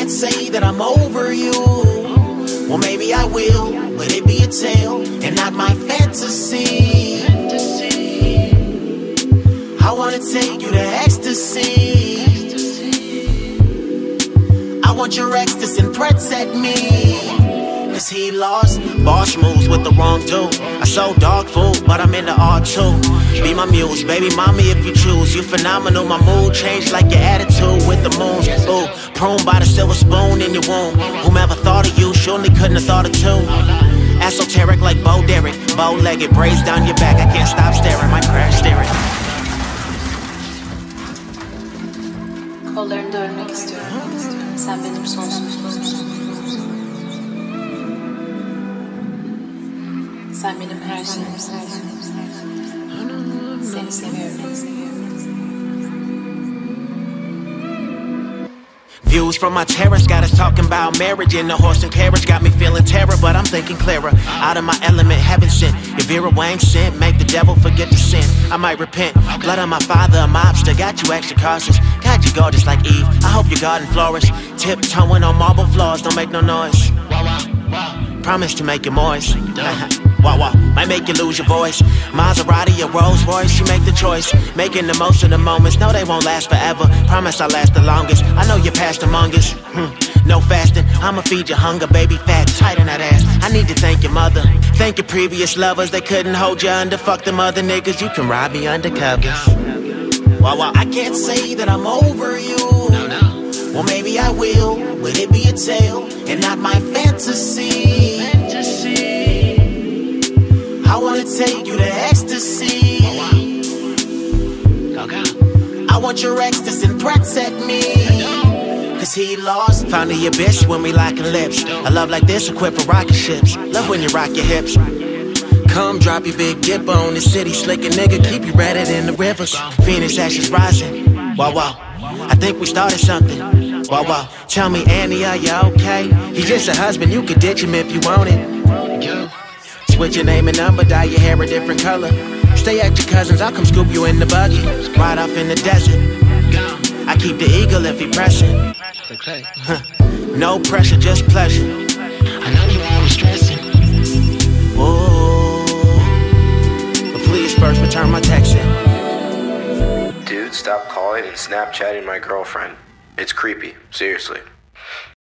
can't say that I'm over you. Well, maybe I will, but it be a tale and not my fantasy. I wanna take you to ecstasy. I want your ecstasy send threats at me. He lost? Boss moves with the wrong dude. I sold dog food, but I'm into R2. Be my muse, baby mommy if you choose. You phenomenal, my mood changed like your attitude with the moon. Ooh, prune by the silver spoon in your womb. Whomever thought of you surely couldn't have thought of two. Esoteric like Bo Derek. Bow-legged, braids down your back. I can't stop staring, my crash staring Seni seviyorum. Views from my terrace got us talking about marriage and the horse and carriage got me feeling terror, but I'm thinking clearer. Out of my element, heaven sent. If Vera Wang sent, make the devil forget to sin. I might repent. Blood on my father, a mobster, got you extra cautious. God, you gorgeous like Eve. I hope your garden flourish. Tiptoeing on marble floors, don't make no noise. Promise to make you moist. Wow, wow, might make you lose your voice. Maserati or Rolls Royce, you make the choice. Making the most of the moments. No, they won't last forever. Promise I'll last the longest. I know you're past among us. Hmm. No fasting, I'ma feed your hunger, baby. Fat, tight on that ass. I need to thank your mother. Thank your previous lovers, they couldn't hold you under. Fuck them other niggas, you can ride me undercover. Wow, wow, I can't say that I'm over you. Well, maybe I will. Would it be a tale and not my fantasy? Want your ex to send threats at me. Cause he lost. Found the abyss when we locking lips. A love like this equipped for rocket ships. Love when you rock your hips. Come drop your big dipper on the city, slick a nigga, keep you ratted in the rivers. Phoenix ashes rising. Wow, wow. I think we started something. Wow, wow. Tell me, Annie, are you okay? He's just a husband, you could ditch him if you want it. Switch your name and number, dye your hair a different color. Stay at your cousin's, I'll come scoop you in the buggy. Ride off in the desert. I keep the eagle if he pressing. Huh. No pressure, just pleasure. I know you're always stressing. Ooh. But please first return my text in. Dude, stop calling and Snapchatting my girlfriend. It's creepy, seriously.